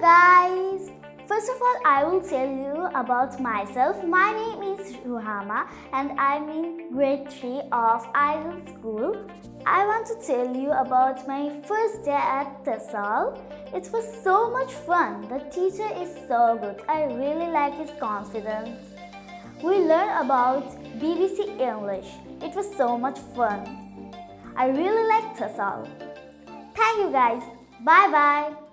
Guys! First of all, I will tell you about myself. My name is Rohama and I'm in grade 3 of Island School. I want to tell you about my first day at TESOL. It was so much fun. The teacher is so good. I really like his confidence. We learned about BBC English. It was so much fun. I really like TESOL. Thank you guys. Bye bye.